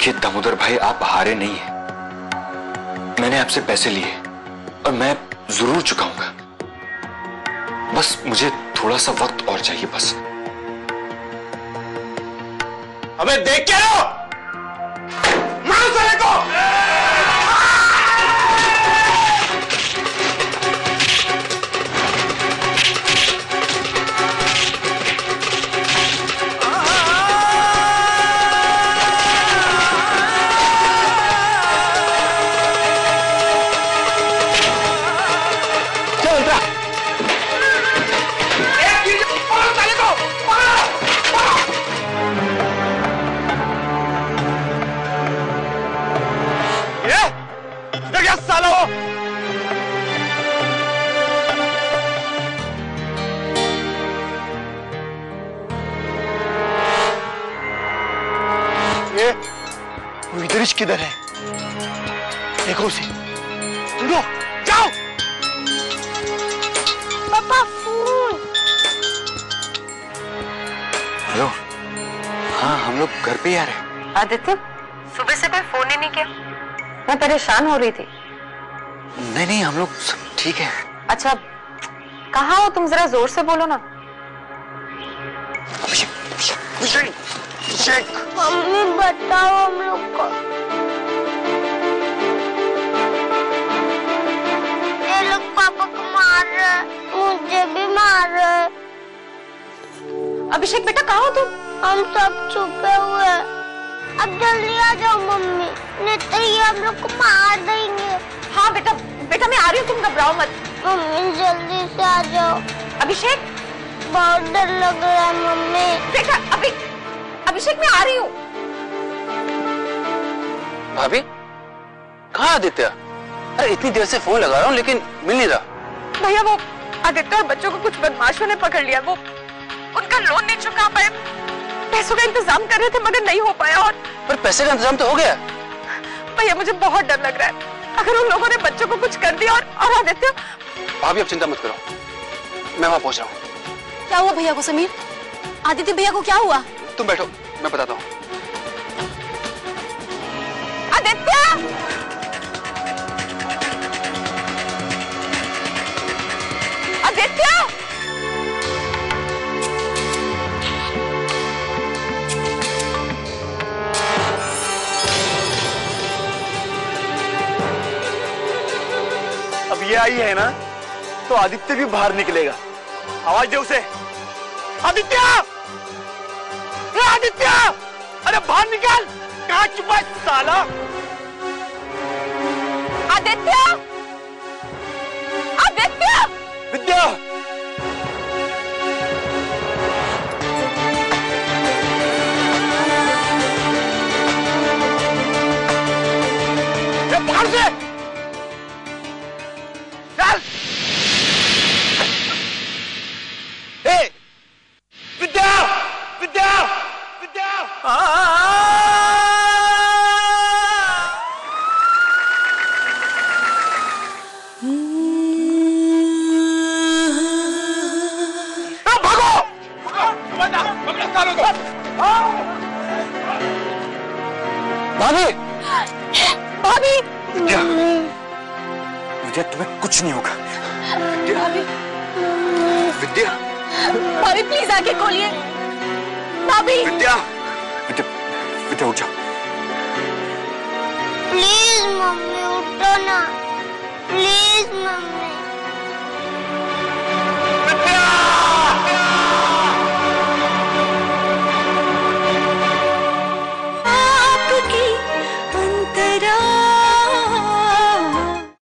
देखिए, दामोदर भाई, आप हारे नहीं है। मैंने आपसे पैसे लिए और मैं ज़रूर चुकाऊँगा। बस मुझे थोड़ा सा वक्त और चाहिए, बस। हमें देख के आओ मारो साला ये वो किधर है देखो उसे ढूंढो जाओ पापा फ़ोन हेलो हाँ हम लोग घर पे ही आ रहे हैं आदित्य सुबह से कोई फ़ोन ही नहीं किया मैं परेशान हो रही थी। नहीं नहीं हम लोग सब ठीक है। अच्छा कहा हो तुम? जरा ज़ोर से बोलो ना। अभिषेक अभिषेक अभिषेक मम्मी बताओ हम लोग को। ये लोग पापा को मार रहे मुझे भी मार रहे अभिषेक बेटा कहा हो तुम? हम सब छुपे हुए हैं। अब जल्दी आ जाओ मम्मी। नहीं तो ये हम लोग को मार देंगे। हाँ बेटा बेटा मैं आ रही हूँ तुम घबराओ मत। मम्मी जल्दी से आ जाओ। अभिषेक? बहुत डर लग रहा है मम्मी। बेटा अभी अभिषेक मैं आ रही हूँ। भाभी कहाँ आदित्य? अरे इतनी देर से फ़ोन लगा रहा हूँ लेकिन मिल नहीं रहा। भैया वो आदित्य और बच्चों को कुछ बदमाशों ने पकड़ लिया वो उनका लोन नहीं चुका पाए। पैसों का इंतज़ाम कर रहे थे मगर नहीं हो पाया और पर पैसे का इंतज़ाम तो हो गया। भैया मुझे बहुत डर लग रहा है। अगर उन लोगों ने बच्चों को कुछ कर दिया और और आदित्य भाभी अब चिंता मत करो। मैं वहाँ पहुँच रहा हूँ। क्या हुआ भैया को समीर? आदित्य भैया को क्या हुआ? तुम बैठो मैं बताता हूँ। ये आई है ना तो आदित्य भी बाहर निकलेगा। आवाज़ दे उसे। आदित्य! आदित्य! अरे बाहर निकल! कहाँ छुपा है साला? आदित्य! आदित्य! विद्या! ए, बाहर से! भाभी। भाभी। विद्या तुम्हें कुछ नहीं होगा। विद्या। विद्या। भाभी प्लीज़ आके खोलिए। भाभी। विद्या। विद्या उठ जा। प्लीज़ मम्मी उठो ना। Please mummy.